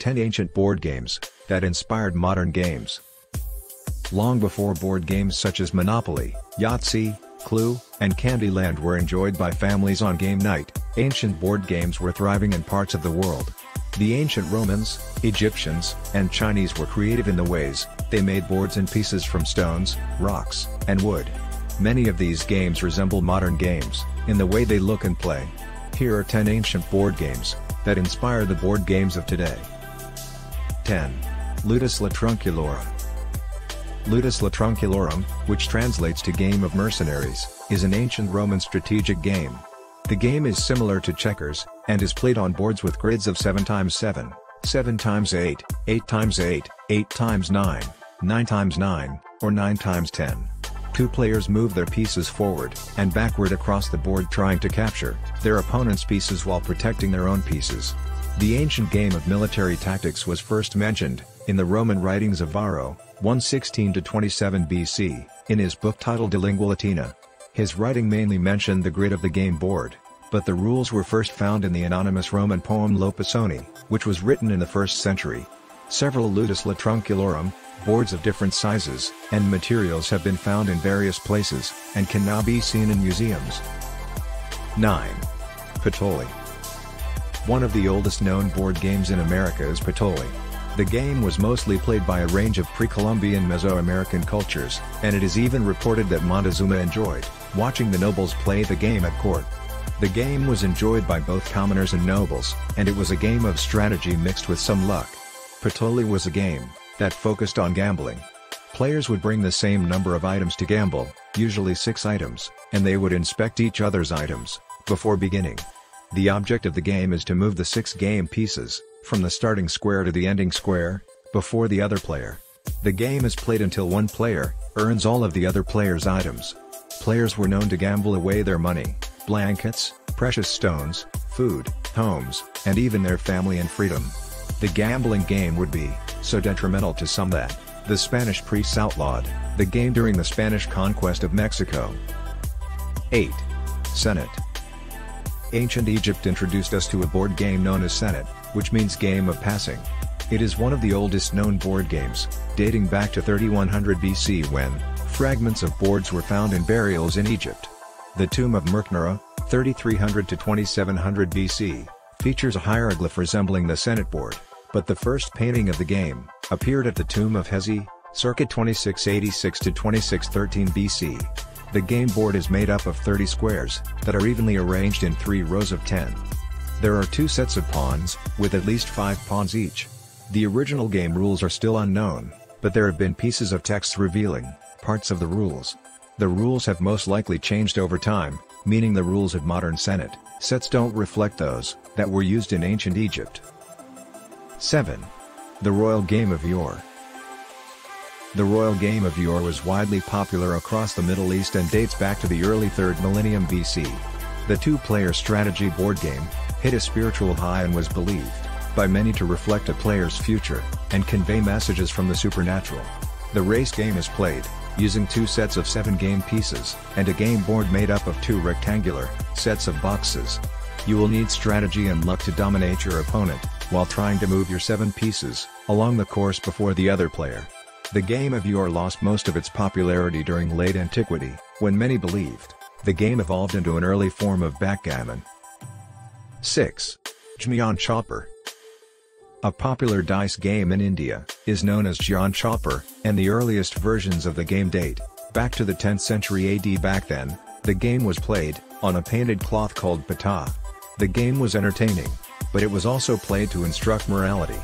10 ancient board games that inspired modern games. Long before board games such as Monopoly, Yahtzee, Clue, and Candyland were enjoyed by families on game night, ancient board games were thriving in parts of the world. The ancient Romans, Egyptians, and Chinese were creative in the ways they made boards and pieces from stones, rocks, and wood. Many of these games resemble modern games, in the way they look and play. Here are 10 ancient board games that inspire the board games of today. 10. Ludus Latrunculorum Latrunculorum, which translates to Game of Mercenaries, is an ancient Roman strategic game. The game is similar to checkers, and is played on boards with grids of 7x7, 7x8, 8x8, 8x9, 9x9, or 9x10. Two players move their pieces forward and backward across the board trying to capture their opponent's pieces while protecting their own pieces. The ancient game of military tactics was first mentioned, in the Roman writings of Varro, 116-27 BC, in his book titled De Lingua Latina. His writing mainly mentioned the grid of the game board, but the rules were first found in the anonymous Roman poem Laus Pisonis, which was written in the 1st century. Several ludus latrunculorum, boards of different sizes, and materials have been found in various places, and can now be seen in museums. 9. Patoli One of the oldest known board games in America is Patoli. The game was mostly played by a range of pre-Columbian Mesoamerican cultures, and it is even reported that Montezuma enjoyed watching the nobles play the game at court. The game was enjoyed by both commoners and nobles, and it was a game of strategy mixed with some luck. Patoli was a game that focused on gambling. Players would bring the same number of items to gamble, usually six items, and they would inspect each other's items, before beginning. The object of the game is to move the six game pieces, from the starting square to the ending square, before the other player. The game is played until one player, earns all of the other player's items. Players were known to gamble away their money, blankets, precious stones, food, homes, and even their family and freedom. The gambling game would be, so detrimental to some that, the Spanish priests outlawed, the game during the Spanish conquest of Mexico. 8. Senet Ancient Egypt introduced us to a board game known as Senet, which means Game of Passing. It is one of the oldest known board games, dating back to 3100 BC when, fragments of boards were found in burials in Egypt. The tomb of Merknera, 3300 to 2700 BC, features a hieroglyph resembling the Senet board, but the first painting of the game, appeared at the tomb of Hezi, circa 2686 to 2613 BC. The game board is made up of 30 squares, that are evenly arranged in three rows of 10. There are two sets of pawns, with at least five pawns each. The original game rules are still unknown, but there have been pieces of text revealing parts of the rules. The rules have most likely changed over time, meaning the rules of modern Senet sets don't reflect those that were used in ancient Egypt. 7. The Royal Game of Ur The Royal Game of Ur was widely popular across the Middle East and dates back to the early 3rd millennium BC. The two-player strategy board game hit a spiritual high and was believed by many to reflect a player's future and convey messages from the supernatural. The race game is played using two sets of seven game pieces and a game board made up of two rectangular sets of boxes. You will need strategy and luck to dominate your opponent while trying to move your 7 pieces, along the course before the other player. The game of Ur lost most of its popularity during late antiquity, when many believed, the game evolved into an early form of backgammon. 6. Gyan Chaupar A popular dice game in India, is known as Gyan Chaupar, and the earliest versions of the game date, back to the 10th century AD back then, the game was played, on a painted cloth called pata. The game was entertaining, but it was also played to instruct morality.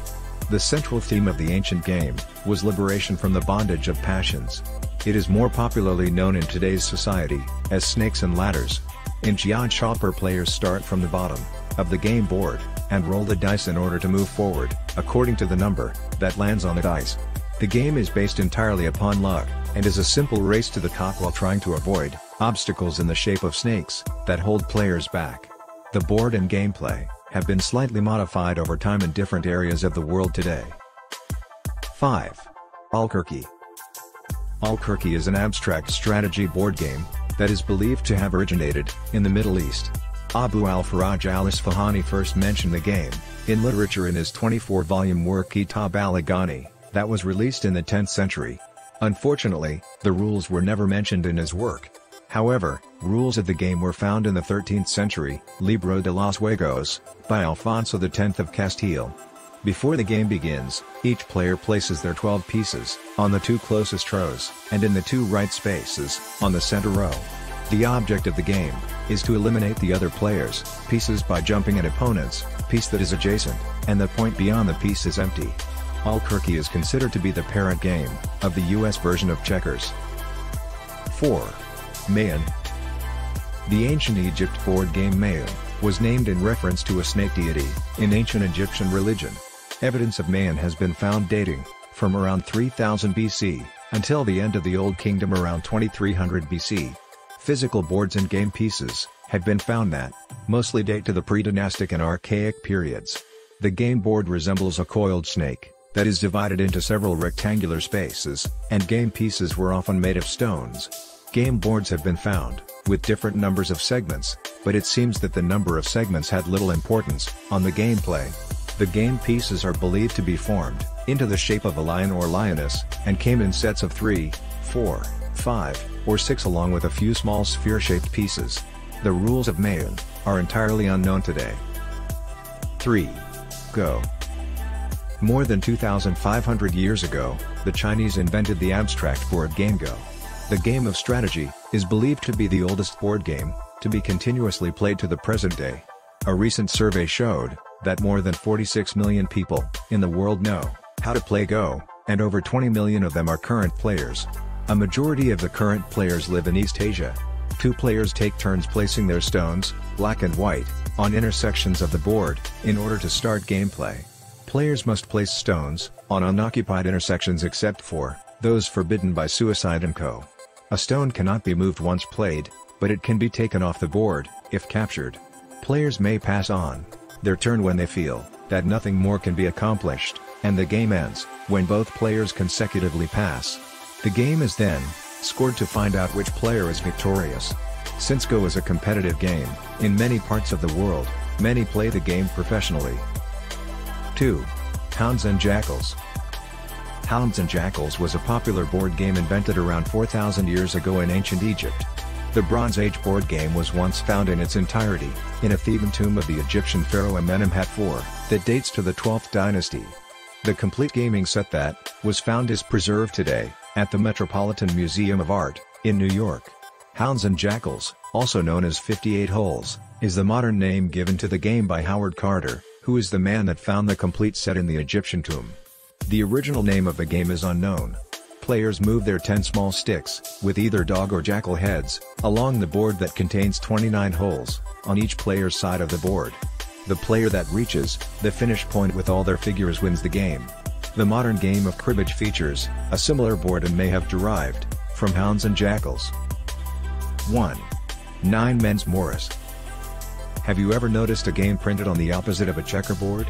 The central theme of the ancient game, was liberation from the bondage of passions. It is more popularly known in today's society, as snakes and ladders. In Gyan Chaupar players start from the bottom, of the game board, and roll the dice in order to move forward, according to the number, that lands on the dice. The game is based entirely upon luck, and is a simple race to the top while trying to avoid, obstacles in the shape of snakes, that hold players back. The board and gameplay, have been slightly modified over time in different areas of the world today. 5. Alquerque Alquerque is an abstract strategy board game, that is believed to have originated, in the Middle East. Abu al-Faraj al-Isfahani first mentioned the game, in literature in his 24-volume work Kitab al-Aghani, that was released in the 10th century. Unfortunately, the rules were never mentioned in his work. However, rules of the game were found in the 13th century, Libro de los Juegos, by Alfonso X of Castile. Before the game begins, each player places their 12 pieces, on the two closest rows, and in the two right spaces, on the center row. The object of the game, is to eliminate the other players' pieces by jumping an opponent's piece that is adjacent, and the point beyond the piece is empty. Alquerque is considered to be the parent game, of the US version of checkers. 4. Mehen The ancient Egypt board game Mehen, was named in reference to a snake deity, in ancient Egyptian religion. Evidence of Mehen has been found dating, from around 3000 BC, until the end of the Old Kingdom around 2300 BC. Physical boards and game pieces, have been found that, mostly date to the pre-dynastic and archaic periods. The game board resembles a coiled snake, that is divided into several rectangular spaces, and game pieces were often made of stones. Game boards have been found, with different numbers of segments, but it seems that the number of segments had little importance, on the gameplay. The game pieces are believed to be formed, into the shape of a lion or lioness, and came in sets of 3, 4, 5, or 6 along with a few small sphere-shaped pieces. The rules of Mehen, are entirely unknown today. 3. Go. More than 2,500 years ago, the Chinese invented the abstract board game Go. The game of strategy, is believed to be the oldest board game, to be continuously played to the present day. A recent survey showed, that more than 46 million people, in the world know, how to play Go, and over 20 million of them are current players. A majority of the current players live in East Asia. Two players take turns placing their stones, black and white, on intersections of the board, in order to start gameplay. Players must place stones, on unoccupied intersections except for, those forbidden by Suicide and Ko. A stone cannot be moved once played, but it can be taken off the board, if captured. Players may pass on, their turn when they feel that nothing more can be accomplished, and the game ends when both players consecutively pass. The game is then scored to find out which player is victorious. Since Go is a competitive game, in many parts of the world, many play the game professionally. 2. Hounds and Jackals Hounds and Jackals was a popular board game invented around 4,000 years ago in ancient Egypt. The Bronze Age board game was once found in its entirety, in a Theban tomb of the Egyptian pharaoh Amenemhat IV, that dates to the 12th dynasty. The complete gaming set that, was found is preserved today, at the Metropolitan Museum of Art, in New York. Hounds and Jackals, also known as 58 Holes, is the modern name given to the game by Howard Carter, who is the man that found the complete set in the Egyptian tomb. The original name of the game is unknown, Players move their 10 small sticks, with either dog or jackal heads, along the board that contains 29 holes, on each player's side of the board. The player that reaches the finish point with all their figures wins the game. The modern game of cribbage features a similar board and may have derived from hounds and jackals. 1. 9 Men's Morris Have you ever noticed a game printed on the opposite of a checkerboard?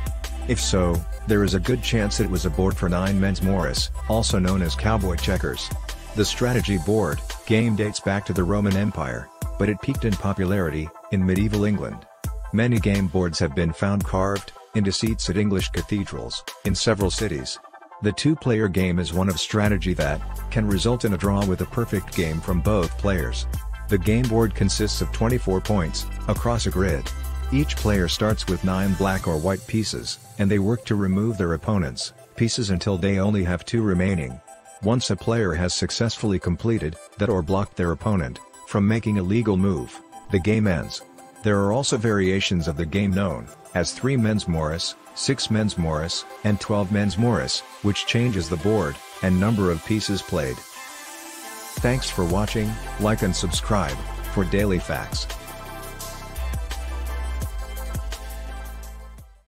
If so, there is a good chance it was a board for Nine Men's Morris, also known as Cowboy Checkers. The strategy board game dates back to the Roman Empire, but it peaked in popularity in medieval England. Many game boards have been found carved into seats at English cathedrals in several cities. The two-player game is one of strategy that can result in a draw with a perfect game from both players. The game board consists of 24 points across a grid. Each player starts with 9 black or white pieces, and they work to remove their opponent's pieces until they only have 2 remaining. Once a player has successfully completed that or blocked their opponent from making a legal move, the game ends. There are also variations of the game known as 3 men's Morris, 6 men's Morris, and 12 men's Morris, which changes the board and number of pieces played. Thanks for watching, like and subscribe for daily facts.